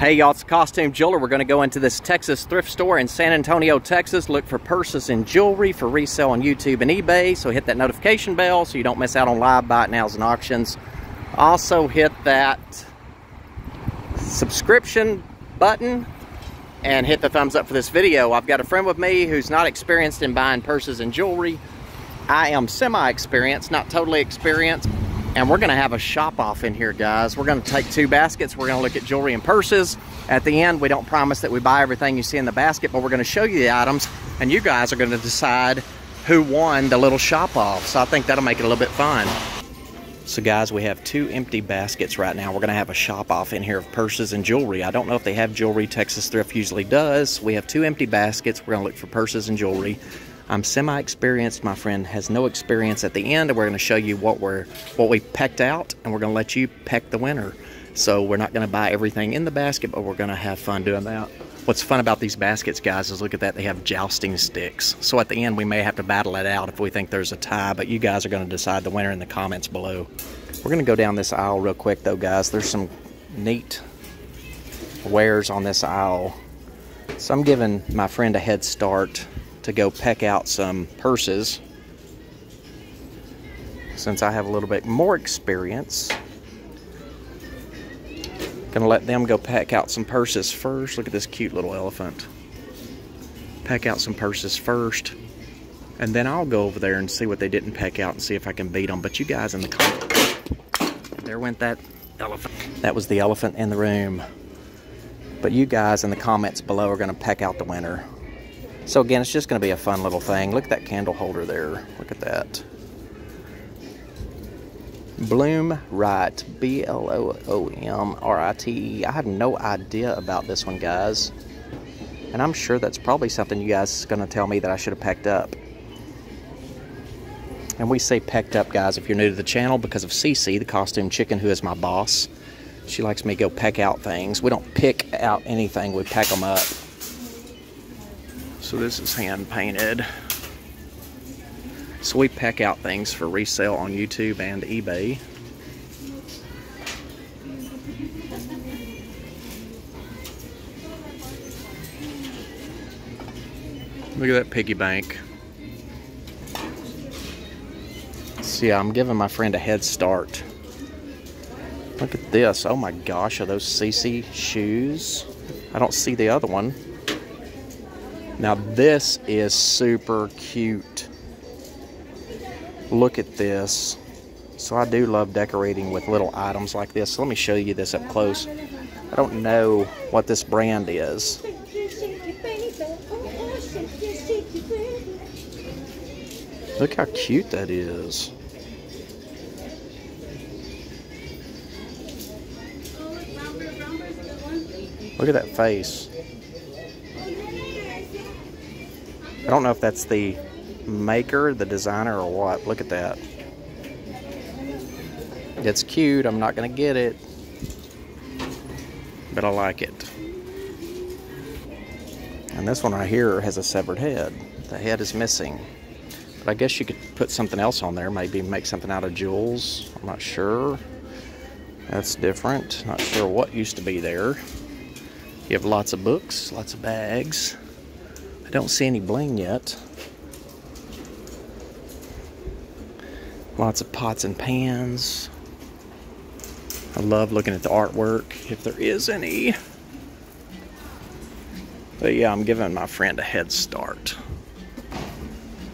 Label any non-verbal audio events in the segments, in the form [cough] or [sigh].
Hey y'all, it's Costume Jeweler. We're going to go into this Texas thrift store in San Antonio, Texas. Look for purses and jewelry for resale on YouTube and eBay. So hit that notification bell so you don't miss out on live buy nows and auctions. Also hit that subscription button and hit the thumbs up for this video. I've got a friend with me who's not experienced in buying purses and jewelry. I am semi-experienced, not totally experienced. And we're gonna have a shop off in here, guys. We're gonna take two baskets. We're gonna look at jewelry and purses. At the end, we don't promise that we buy everything you see in the basket, but we're gonna show you the items and you guys are gonna decide who won the little shop off. So I think that'll make it a little bit fun. So guys, we have two empty baskets right now. We're gonna have a shop off in here of purses and jewelry. I don't know if they have jewelry. Texas Thrift usually does. We have two empty baskets. We're gonna look for purses and jewelry. I'm semi-experienced. My friend has no experience at the end, and we're going to show you what we're what we pecked out, and we're going to let you peck the winner. So we're not going to buy everything in the basket, but we're going to have fun doing that. What's fun about these baskets, guys, is look at that. They have jousting sticks. So at the end, we may have to battle it out if we think there's a tie, but you guys are going to decide the winner in the comments below. We're going to go down this aisle real quick, though, guys. There's some neat wares on this aisle. So I'm giving my friend a head start to go peck out some purses since I have a little bit more experience. Gonna let them go peck out some purses first. Look at this cute little elephant. Peck out some purses first. And then I'll go over there and see what they didn't peck out and see if I can beat them. But you guys in the comments, there went that elephant. That was the elephant in the room. But you guys in the comments below are gonna peck out the winner. So again, it's just going to be a fun little thing. Look at that candle holder there. Look at that. Bloom Right. B-L-O-O-M-R-I-T-E. I have no idea about this one, guys. And I'm sure that's probably something you guys are going to tell me that I should have pecked up. And we say pecked up, guys, if you're new to the channel, because of Cece, the costume chicken, who is my boss. She likes me to go peck out things. We don't pick out anything, we peck them up. So this is hand painted. So we peck out things for resale on YouTube and eBay. Look at that piggy bank. See, I'm giving my friend a head start. Look at this. Oh my gosh, are those CC shoes? I don't see the other one. Now this is super cute. Look at this. So I do love decorating with little items like this. So let me show you this up close. I don't know what this brand is. Look how cute that is. Look at that face. I don't know if that's the maker, the designer, or what. Look at that. It's cute. I'm not going to get it. But I like it. And this one right here has a severed head. The head is missing. But I guess you could put something else on there. Maybe make something out of jewels. I'm not sure. That's different. Not sure what used to be there. You have lots of books, lots of bags. I don't see any bling yet. Lots of pots and pans. I love looking at the artwork, if there is any. But yeah, I'm giving my friend a head start.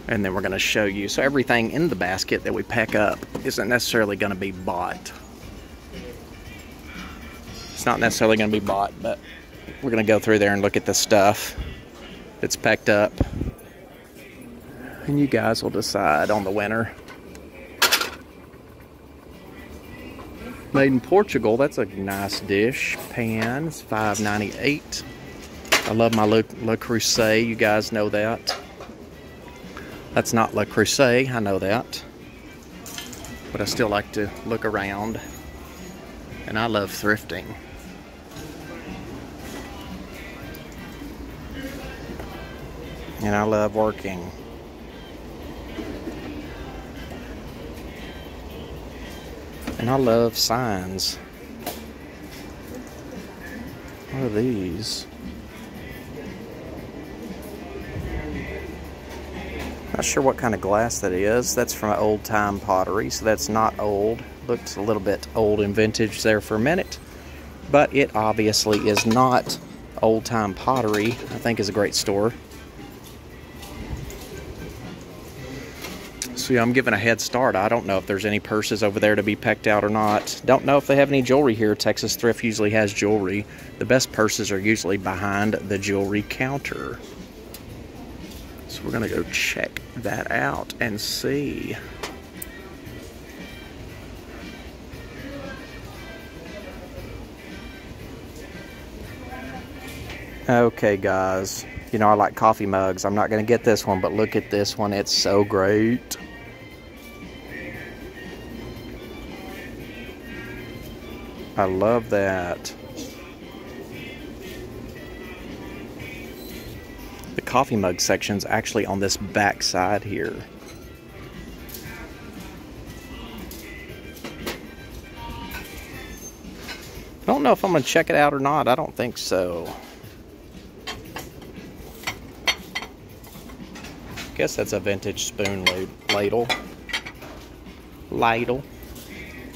And then we're going to show you. So everything in the basket that we pack up isn't necessarily going to be bought. It's not necessarily going to be bought, but we're going to go through there and look at the stuff it's packed up. And you guys will decide on the winner. Made in Portugal, that's a nice dish. Pan, it's $5.98. I love my Le, Le Creuset, you guys know that. That's not Le Creuset, I know that. But I still like to look around. And I love thrifting. And I love working. And I love signs. What are these? Not sure what kind of glass that is. That's from old time pottery, so that's not old. Looks a little bit old and vintage there for a minute. But it obviously is not old time pottery. I think is a great store. So I'm giving a head start. I don't know if there's any purses over there to be pecked out or not. Don't know if they have any jewelry here. Texas Thrift usually has jewelry. The best purses are usually behind the jewelry counter. So we're gonna go check that out and see. Okay, guys. You know, I like coffee mugs. I'm not going to get this one, but look at this one. It's so great. I love that. The coffee mug section's actually on this back side here. I don't know if I'm going to check it out or not. I don't think so. Guess that's a vintage spoon ladle. Ladle.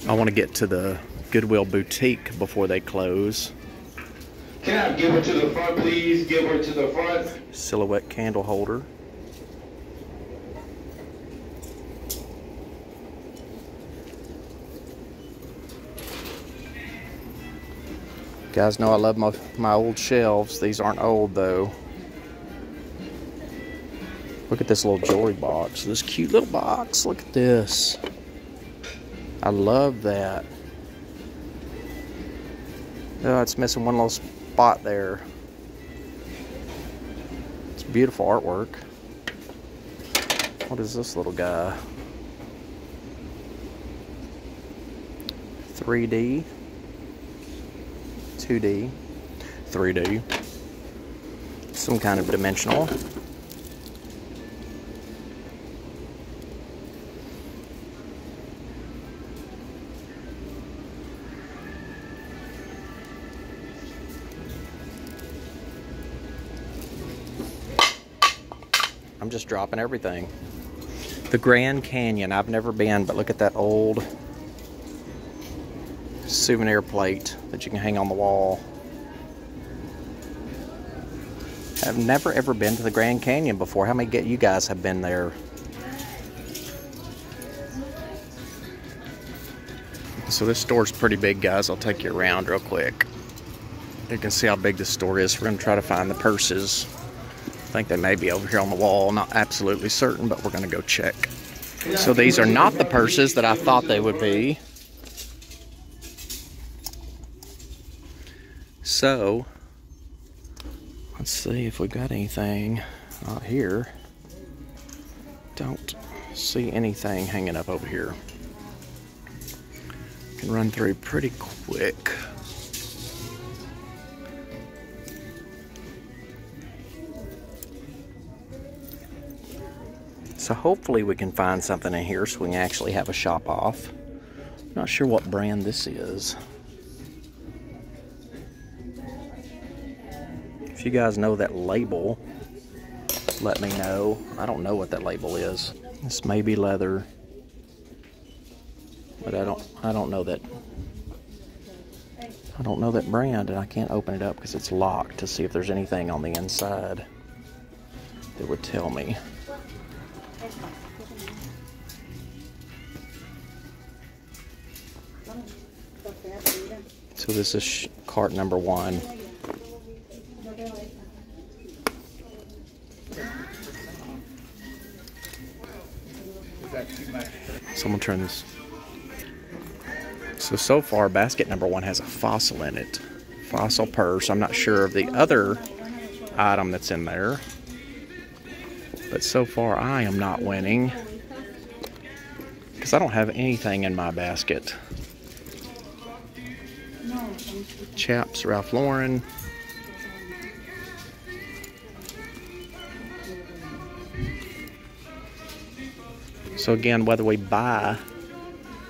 I want to get to the Goodwill Boutique before they close. Can I give her to the front, please? Give her to the front. Silhouette candle holder. guys know I love my, my old shelves. These aren't old though. Look at this little jewelry box. This cute little box. Look at this. I love that. Oh, it's missing one little spot there. It's beautiful artwork. What is this little guy? 3D, 2D, 3D, some kind of dimensional. Just dropping everything. The Grand Canyon, I've never been, but look at that old souvenir plate that you can hang on the wall. I've never ever been to the Grand Canyon before. How many get you guys have been there? So this store's pretty big, guys. I'll take you around real quick. You can see how big this store is. We're to try to find the purses. I think they may be over here on the wall. Not absolutely certain, but we're going to go check. So these are not the purses that I thought they would be. So, let's see if we got anything out here. Don't see anything hanging up over here. Can run through pretty quick. So hopefully we can find something in here so we can actually have a shop off. Not sure what brand this is. If you guys know that label, let me know. I don't know what that label is. This may be leather. But I don't I don't know that I don't know that brand and I can't open it up because it's locked to see if there's anything on the inside that would tell me. This is cart number one. Someone turn this. So, so far, basket number one has a fossil in it. Fossil purse. I'm not sure of the other item that's in there. But so far, I am not winning. Because I don't have anything in my basket. Chaps, Ralph Lauren. So again, whether we buy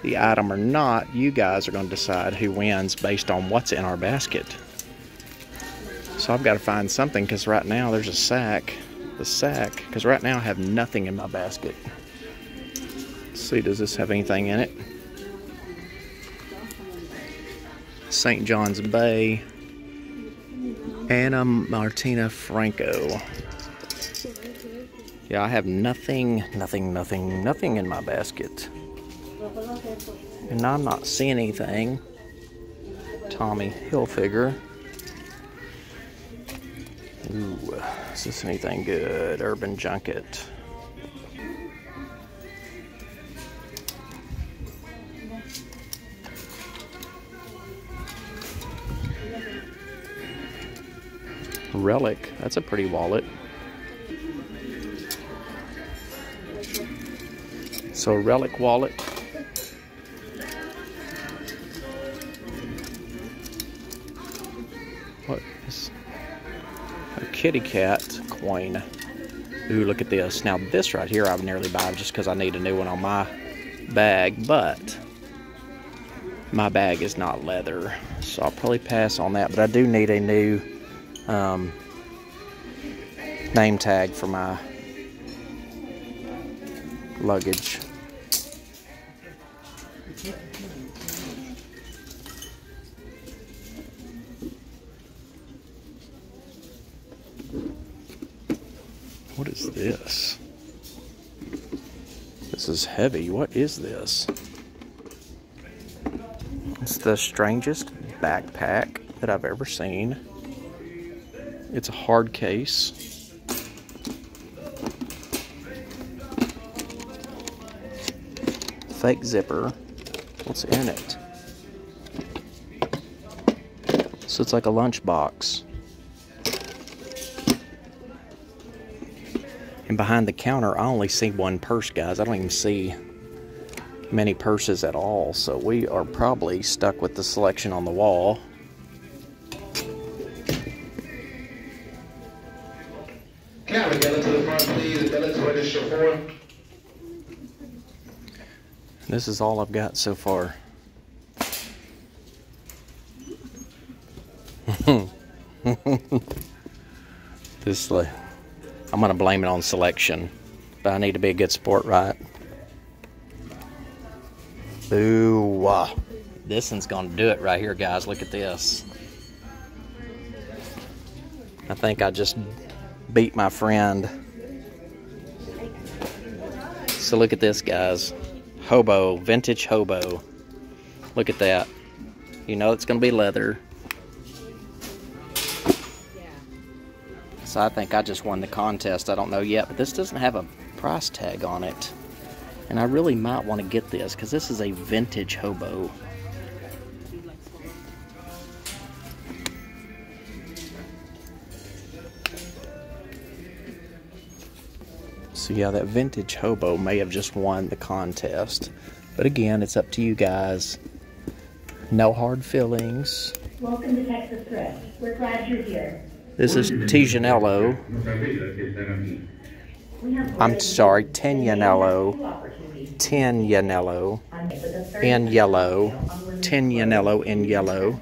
the item or not, you guys are going to decide who wins based on what's in our basket. So I've got to find something because right now there's a sack. The sack, because right now I have nothing in my basket. Let's see, does this have anything in it? St. John's Bay. Anna Martina Franco. Yeah, I have nothing, nothing, nothing, nothing in my basket. And I'm not seeing anything. Tommy Hilfiger. Ooh, is this anything good? Urban Junket. Relic, that's a pretty wallet. So Relic wallet. What is a kitty cat coin? Ooh, look at this. Now this right here I would nearly buy just because I need a new one on my bag, but my bag is not leather. So I'll probably pass on that, but I do need a new um, name tag for my luggage. What is this? This is heavy. What is this? It's the strangest backpack that I've ever seen. It's a hard case. Fake zipper. What's in it? So it's like a lunchbox. And behind the counter, I only see one purse, guys. I don't even see many purses at all. So we are probably stuck with the selection on the wall. This is all I've got so far. [laughs] this, I'm gonna blame it on selection, but I need to be a good sport, right? Ooh, this one's gonna do it right here, guys. Look at this. I think I just beat my friend. So look at this, guys. Hobo, vintage hobo. Look at that. You know it's gonna be leather. So I think I just won the contest. I don't know yet, but this doesn't have a price tag on it. And I really might want to get this because this is a vintage hobo. So yeah, that vintage hobo may have just won the contest. But again, it's up to you guys. No hard feelings. Welcome to Texas Thrift. We're glad you're here. This is Tijanello. I'm sorry, two Tignanello. opportunities. Tignanello. on it with a 30% In yellow. sale on women's Tignanello clothes in and yellow.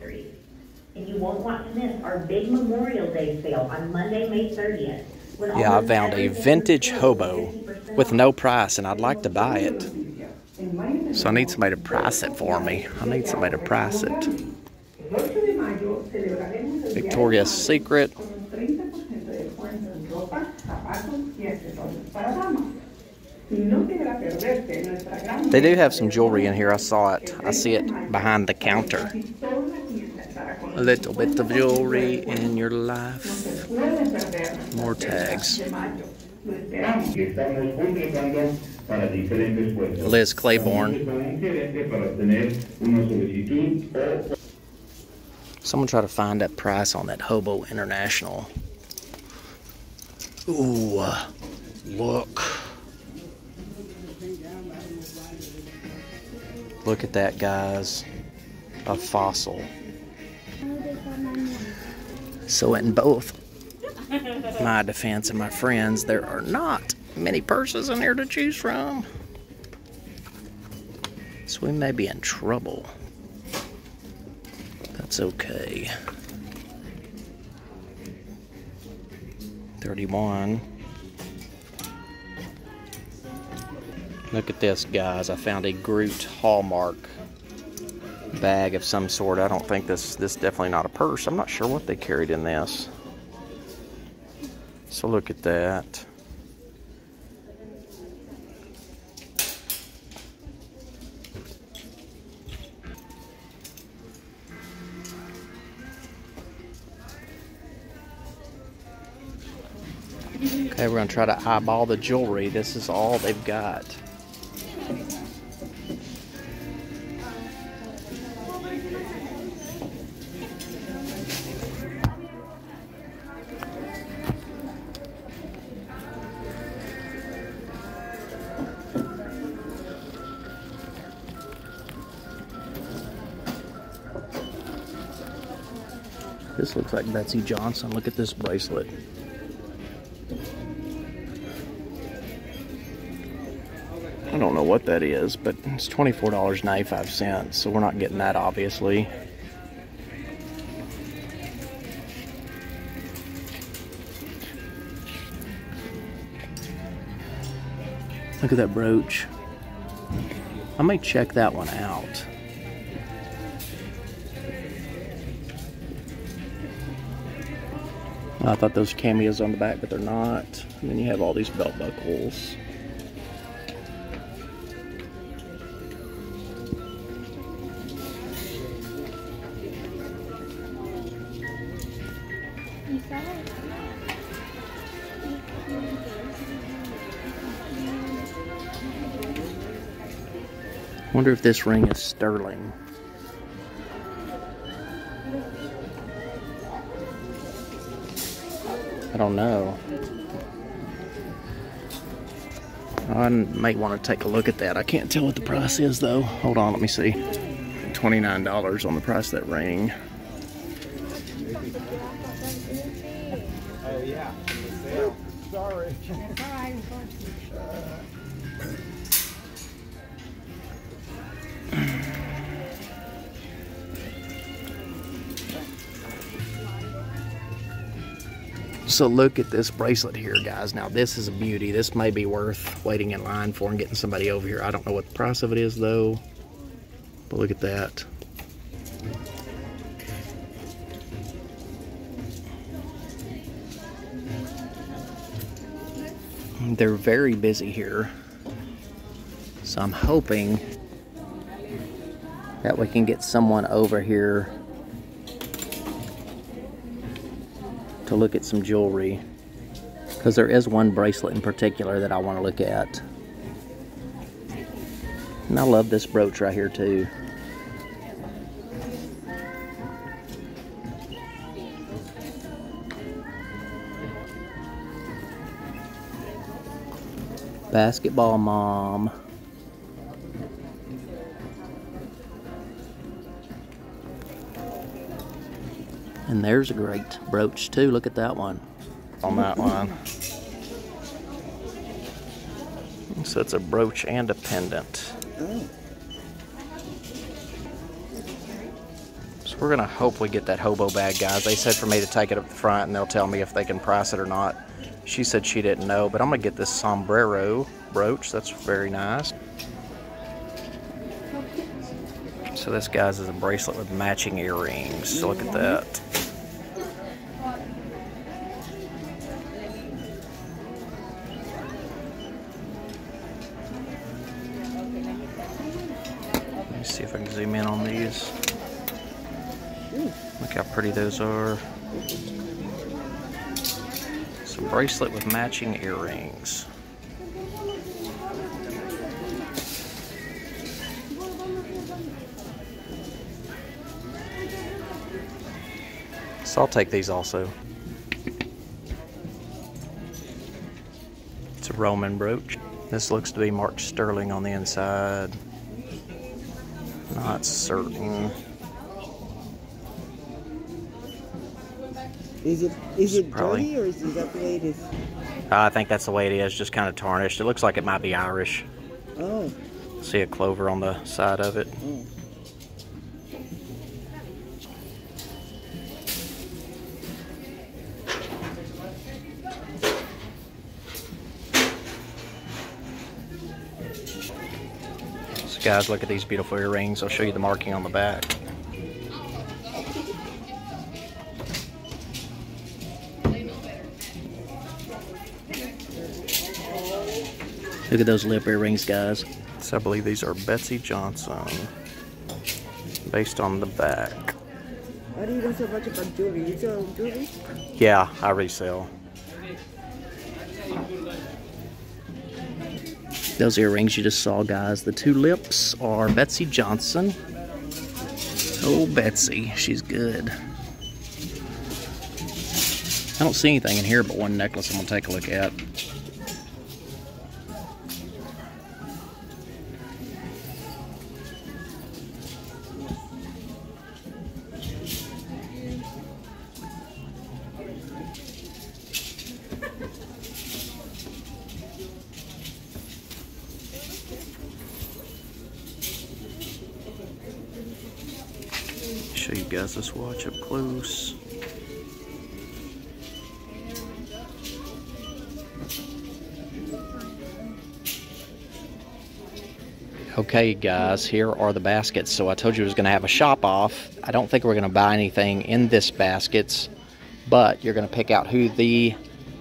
And you won't want to miss our big Memorial Day sale on Monday, May 30th. Yeah, I found a vintage hobo with no price, and I'd like to buy it. So I need somebody to price it for me. I need somebody to price it. Victoria's Secret. They do have some jewelry in here. I saw it. I see it behind the counter. A little bit of jewelry in your life. More tags. Liz Claiborne. Someone try to find that price on that Hobo International. Ooh, look. Look at that, guys. A fossil. So, in both my defense and my friends, there are not many purses in here to choose from. So, we may be in trouble. That's okay. 31 Look at this, guys. I found a Groot Hallmark bag of some sort. I don't think this, this is definitely not a purse. I'm not sure what they carried in this. So look at that. Okay, we're gonna try to eyeball the jewelry. This is all they've got. Betsey Johnson. Look at this bracelet. I don't know what that is, but it's $24.95, so we're not getting that obviously. Look at that brooch. I may check that one out. I thought those cameos on the back, but they're not. And then you have all these belt buckles. Wonder if this ring is sterling. Don't know. I may want to take a look at that. I can't tell what the price is though. Hold on, let me see. $29 on the price of that ring. Oh yeah. Sorry. [laughs] So look at this bracelet here, guys. Now this is a beauty. This may be worth waiting in line for and getting somebody over here. I don't know what the price of it is though. But look at that. They're very busy here. So I'm hoping that we can get someone over here to look at some jewelry because there is one bracelet in particular that I want to look at. And I love this brooch right here too. Basketball mom. And there's a great brooch too. Look at that one. On that one. So it's a brooch and a pendant. So we're gonna hope we get that hobo bag, guys. They said for me to take it up the front and they'll tell me if they can price it or not. She said she didn't know, but I'm gonna get this sombrero brooch. That's very nice. So this guy's is a bracelet with matching earrings. Look at that. Those are. A bracelet with matching earrings. So I'll take these also. It's a Roman brooch. This looks to be marked sterling on the inside. Not certain. Is it is it Probably. dirty or is, that the way it is? Uh, I think that's the way it is, just kind of tarnished. It looks like it might be Irish. Oh. See a clover on the side of it. Oh. So guys, look at these beautiful earrings. I'll show you the marking on the back. Look at those lip earrings, guys. So I believe these are Betsey Johnson, based on the back. Why do you know so much about jewelry? You sell jewelry? Yeah, I resell. Those earrings you just saw, guys. The two lips are Betsey Johnson. Oh, Betsey, she's good. I don't see anything in here but one necklace I'm gonna take a look at. Guys this watch up close. Okay, guys, here are the baskets. So I told you I was going to have a shop off. I don't think we're going to buy anything in this baskets, but you're going to pick out who the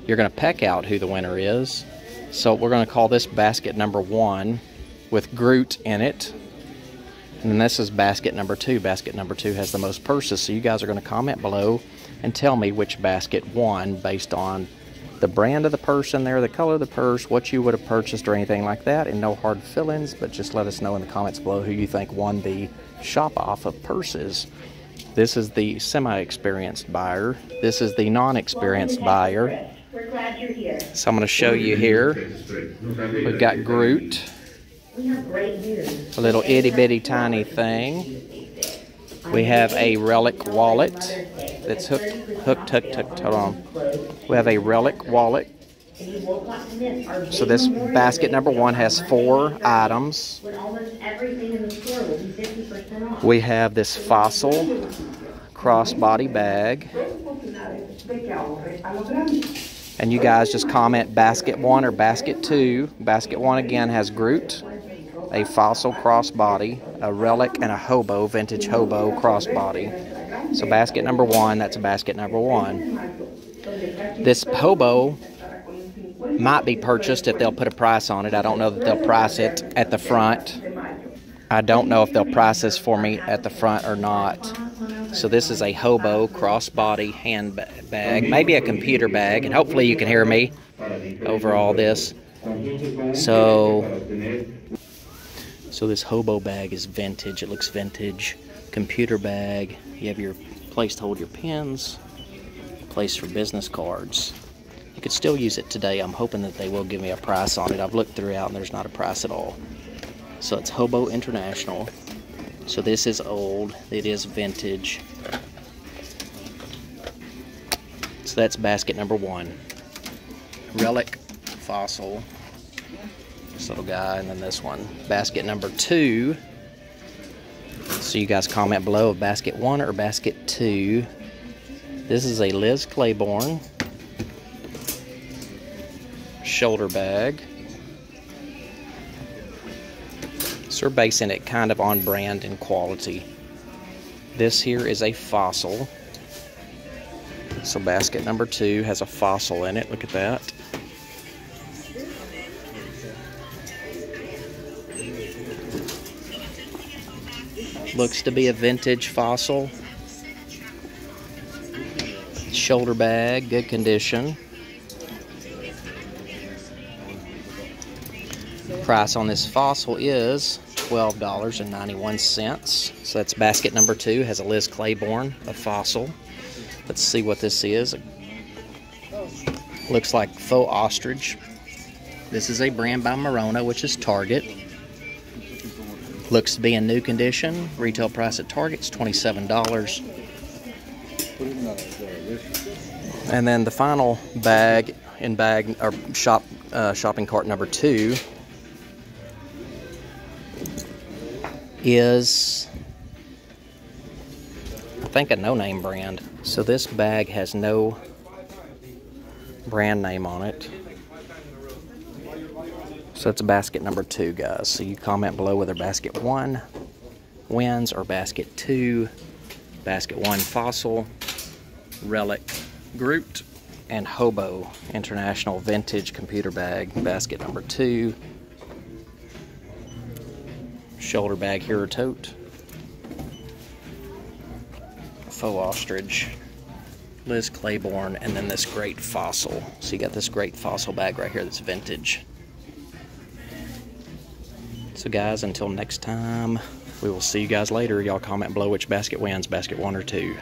you're going to peck out who the winner is. So we're going to call this basket number one with Groot in it. And this is basket number two. Basket number two has the most purses. So you guys are going to comment below and tell me which basket won based on the brand of the purse in there, the color of the purse, what you would have purchased or anything like that. And no hard feelings, but just let us know in the comments below who you think won the shop off of purses. This is the semi-experienced buyer. This is the non-experienced buyer. We're glad you're here. So I'm going to show you here. We've got Groot, We have great news. A little itty bitty tiny thing. We have a relic wallet that's hooked, hooked, hooked, hooked. Hold on. We have a relic wallet. So this basket number one has four Monday, May 30th, items. We have this fossil crossbody bag. And you guys just comment basket one or basket two. Basket one again has Groot, a fossil crossbody, a relic, and a hobo, vintage hobo crossbody. So basket number one, that's a basket number one. This hobo might be purchased if they'll put a price on it. I don't know that they'll price it at the front. I don't know if they'll price this for me at the front or not. So this is a hobo crossbody handbag, maybe a computer bag, and hopefully you can hear me over all this. So, so this hobo bag is vintage. It looks vintage. Computer bag. You have your place to hold your pens. Place for business cards. You could still use it today. I'm hoping that they will give me a price on it. I've looked throughout and there's not a price at all. So it's Hobo International. So this is old. It is vintage. So that's basket number one. Relic fossil. This little guy, and then this one. Basket number two. So you guys comment below of basket one or basket two. This is a Liz Claiborne shoulder bag. So we're basing it kind of on brand and quality. This here is a fossil. So basket number two has a fossil in it. Look at that. Looks to be a vintage fossil. Shoulder bag, good condition. Price on this fossil is $12.91. So that's basket number two, has a Liz Claiborne, a fossil. Let's see what this is. Looks like faux ostrich. This is a brand by Merona, which is Target. Looks to be in new condition. Retail price at Target's $27. And then the final bag in bag or shop uh, shopping cart number two is I think a no-name brand. So this bag has no brand name on it. So that's basket number two, guys. So you comment below whether basket one wins or basket two. Basket one fossil, relic Groot, and Hobo International Vintage Computer Bag. Basket number two. Shoulder bag hero tote. Faux ostrich. Liz Claiborne, and then this great fossil. So you got this great fossil bag right here that's vintage. So guys, until next time, we will see you guys later. Y'all comment below which basket wins, basket one or two.